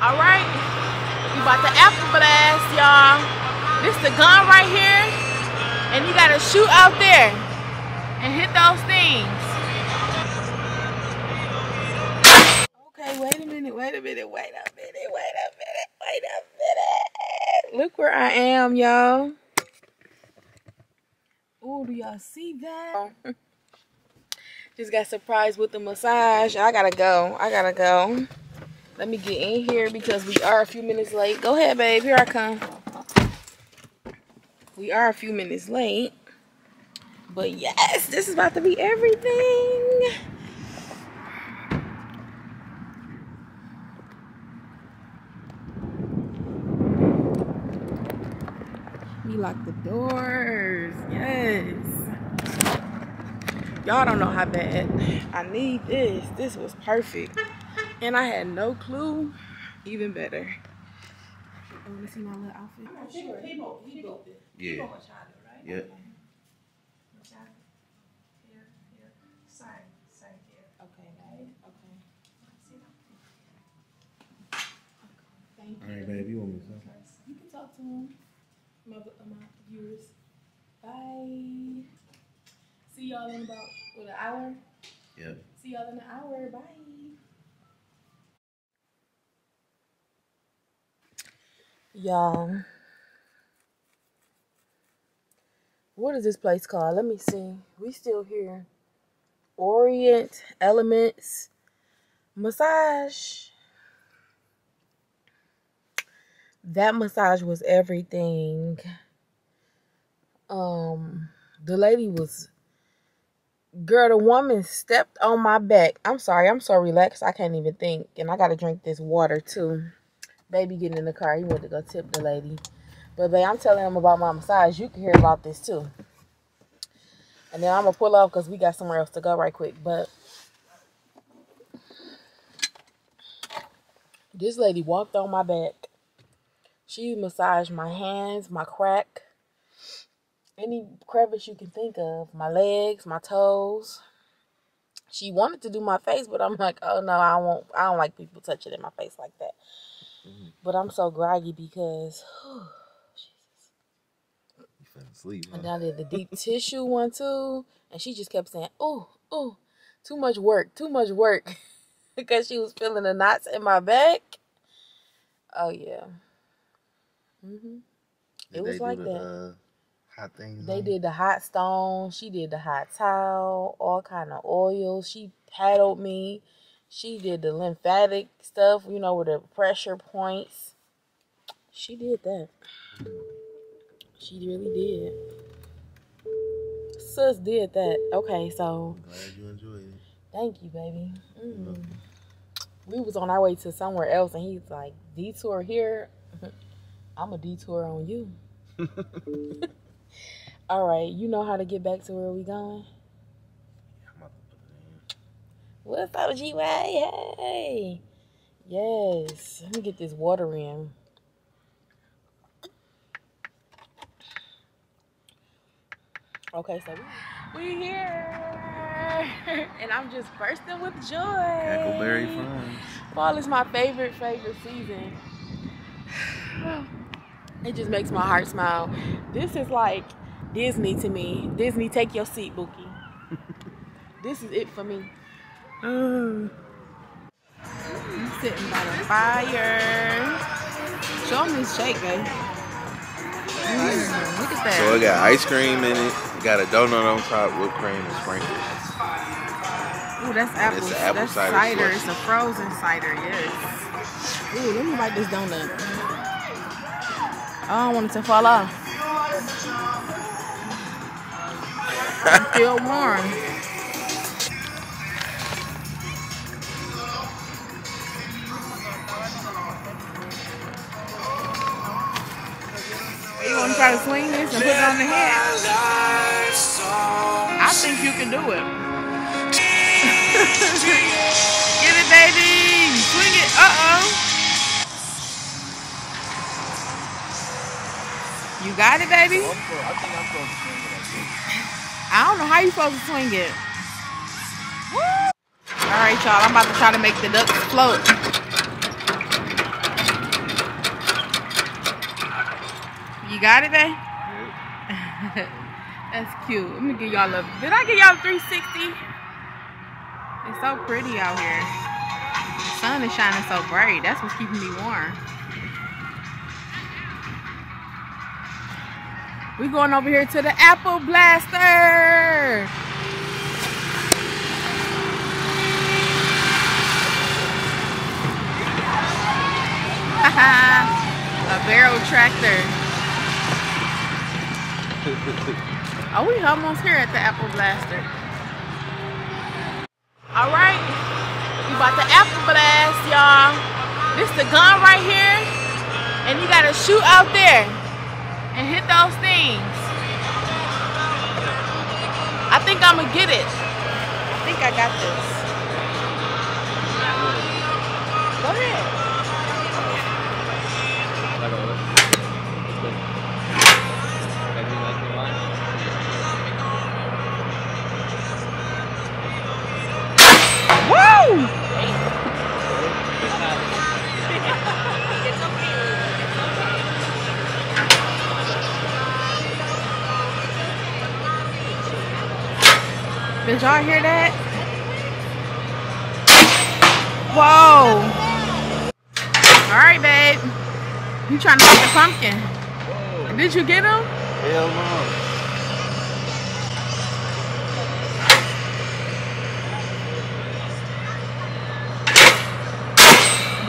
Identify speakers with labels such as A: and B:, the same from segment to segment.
A: All right, we about to apple blast, y'all. This the gun right here, and you gotta shoot out there and hit those things. Okay, wait a minute, wait a minute, wait a minute, wait a minute, wait a minute. Look where I am, y'all. Oh, do y'all see that? Just got surprised with the massage. I gotta go. I gotta go. Let me get in here because we are a few minutes late. Go ahead, babe. Here I come. We are a few minutes late. But yes, this is about to be everything. We lock the doors. Yes. Y'all don't know how bad I need this. This was perfect. And I had no clue. Even better. Oh, want to see my little outfit? Oh, sure. He both, he both it.
B: Yeah.
A: He both Machado, right?
B: Yeah.
A: Machado. Here, here. Side, side here. Okay, babe. Okay. Okay, thank you.
B: right, babe. You want me to talk?
A: You can talk to him. My, my viewers. Bye. See y'all in about, what, an hour?
B: Yep.
A: See y'all in an hour. Bye. Y'all. What is this place called? Let me see. We still here. Orient Elements Massage. That massage was everything. Um, the lady was girl, the woman stepped on my back. I'm sorry, I'm so relaxed I can't even think. And I gotta drink this water too. Baby getting in the car, he went to go tip the lady. But babe, I'm telling him about my massage. You can hear about this too. And then I'm gonna pull off because we got somewhere else to go right quick. But this lady walked on my back. She massaged my hands, my crack, any crevice you can think of, my legs, my toes. She wanted to do my face, but I'm like, oh no, I won't. I don't like people touching in my face like that. But I'm so groggy because
B: You fell asleep, huh?
A: And I did the deep tissue one too. And she just kept saying, oh, oh, too much work, too much work. because she was feeling the knots in my back. Oh, yeah.
B: Did
A: It was like
B: do
A: that.
B: the, Uh, hot things.
A: They
B: on
A: did the hot stone. She did the hot towel, all kind of oils. She paddled me. She did the lymphatic stuff, you know, with the pressure points. She did that. She really did. Sus did that. Okay, so
B: I'm glad you enjoyed it.
A: thank you, baby. Mm. We was on our way to somewhere else, and he's like, "Detour here. I'm a detour on you." All right, you know how to get back to where we going.
B: I'm about to put it in.
A: What's up, G-Way? Hey. Yes. Let me get this water in. Okay, so we, we here. and I'm just bursting with joy.
B: Cackleberry Farms.
A: Fall is my favorite, favorite season. It just makes my heart smile. This is like Disney to me. Disney, take your seat, Bookie. this is it for me. I'm sitting by the fire. Show me this shake, babe. Mm, look at that.
B: So it got ice cream in it. It got a donut on top, whipped cream and sprinkles.
A: Ooh, that's apple.
B: It's apple
A: that's
B: cider
A: cider. It's a frozen cider, yes. Ooh, let me bite this donut. I don't want it to fall off. It's still warm. Try to swing this and put it on the head? I think you can do it. Get it, baby. Swing it. Uh-oh. You got it, baby? I don't know how you supposed to swing it. All right, y'all. I'm about to try to make the ducks float. You got it, babe? That's cute. Let me give y'all a. Did I give y'all 360? It's so pretty out here. The sun is shining so bright. That's what's keeping me warm. We going over here to the Apple Blaster. a barrel tractor. Are we almost here at the Apple Blaster? All right, we about to Apple Blast, y'all. This the gun right here, and you gotta shoot out there and hit those things. I think I'm gonna get it. I think I got this. Go ahead. Did y'all hear that? Whoa! All right, babe. You trying to get the pumpkin? Did you get him?
B: Hell no.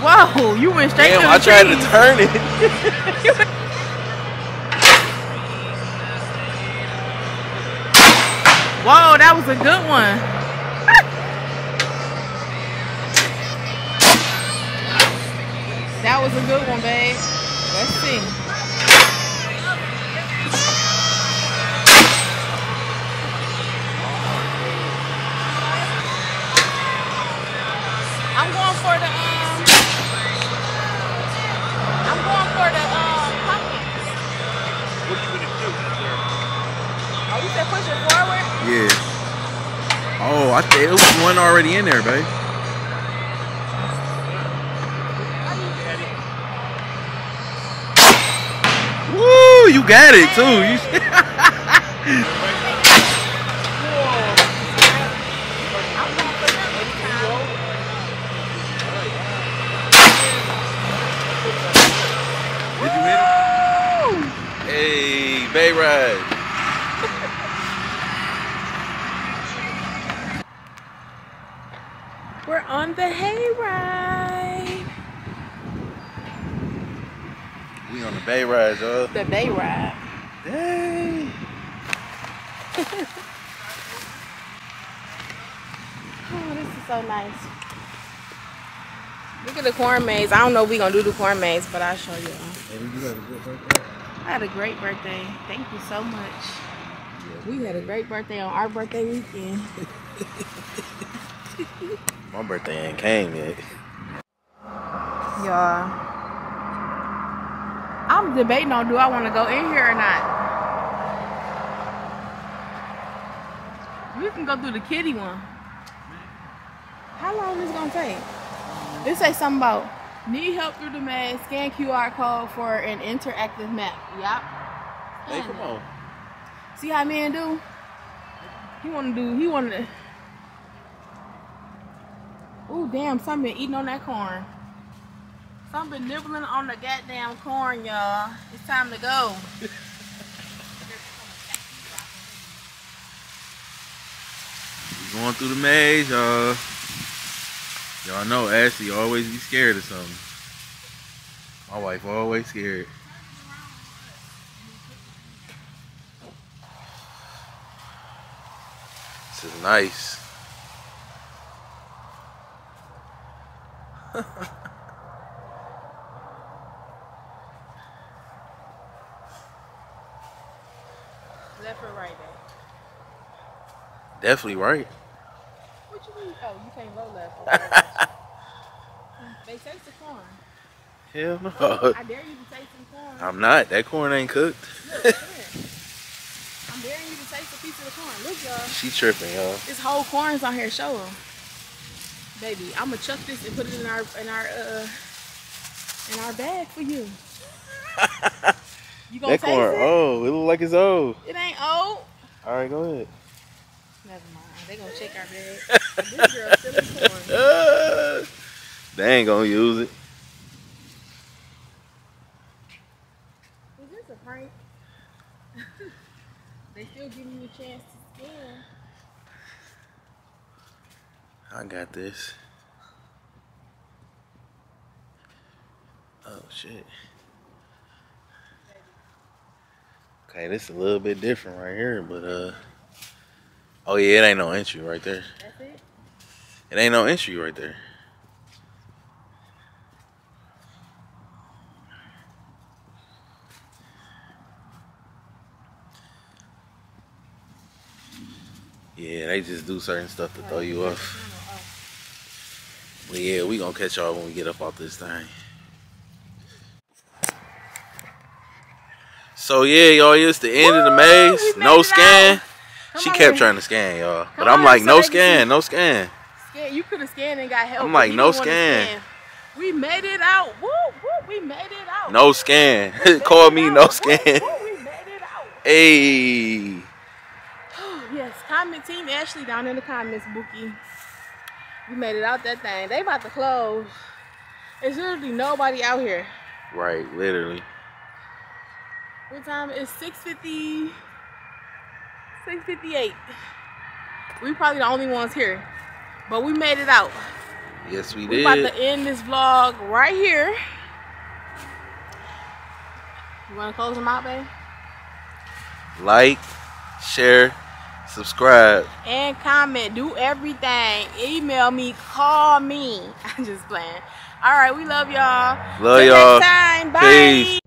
A: Whoa! You went straight
B: Damn,
A: to the
B: I tried to turn it.
A: Whoa, that was a good one. that was a good one, babe. Let's see.
B: I think it was one already in there, babe. Woo! You got it too. You. Did you hit it? Hey, Bay Ride.
A: We're on the hayride.
B: We on the Bay Ride, y'all.
A: The bay ride.
B: Dang.
A: Oh, this is so nice. Look at the corn maze. I don't know if we gonna do the corn maze, but I'll show you. I had a great birthday. Thank you so much. We had a great birthday on our birthday weekend.
B: My birthday ain't came yet.
A: Y'all. I'm debating on do I want to go in here or not. We can go through the kitty one. How long is it gonna take? It say something about need help through the maze, scan QR code for an interactive map. Yup.
B: Hey, come on.
A: See how man do? He wanna do he wanna Ooh damn, something eating on that corn. Something been nibbling on the goddamn corn, y'all. It's time to go.
B: Going through the maze, y'all. Y'all know Ashley always be scared of something. My wife always scared. This is nice.
A: Left or right, babe?
B: Definitely right.
A: What you mean? Oh, you can't roll left or right. they taste the corn.
B: Hell no.
A: I dare you to taste some corn.
B: I'm not. That corn ain't cooked.
A: Look. I'm daring you to taste a piece of the corn. Look, y'all.
B: She tripping, y'all.
A: This whole corn's on here. Show them, baby. I'm gonna chuck this and put it in our in our uh in our bag for you. You gonna
B: That
A: taste
B: corn,
A: it?
B: oh, it look like it's old.
A: It ain't old.
B: All right, go ahead.
A: Never mind. They gonna check our bag. this girl still corn.
B: They ain't gonna use it.
A: Is this a prank? they still giving you a chance to skin.
B: I got this. Oh shit. Okay, this is a little bit different right here, but uh Oh yeah, it ain't no entry right there.
A: That's it.
B: It ain't no entry right there. Yeah, they just do certain stuff to throw you off. But yeah, we gonna catch y'all when we get up off this thing. So yeah, y'all, it's the end of the maze. No scan. She kept
A: here.
B: trying to scan y'all, but
A: Come
B: I'm like,
A: so
B: no scan, no scan.
A: Scan. You could have scanned and got help.
B: I'm like, no
A: didn't
B: scan.
A: We made it out. Woo, woo, we made it out.
B: No scan. Call me
A: out.
B: no
A: Woo,
B: scan.
A: woo, we made it out.
B: Hey.
A: yes, comment team Ashley down in the comments, Bookie. We made it out that thing. They about to close. There's literally nobody out here.
B: Right, literally.
A: What time? is 6.50. 6.58. We probably the only ones here. But we made it out.
B: Yes, we
A: We
B: did.
A: about to end this vlog right here. You wanna close them out, babe?
B: Like, share, subscribe.
A: And comment. Do everything. Email me. Call me. I'm just playing. All right, we love y'all.
B: Love y'all.
A: Next time. Bye.
B: Peace.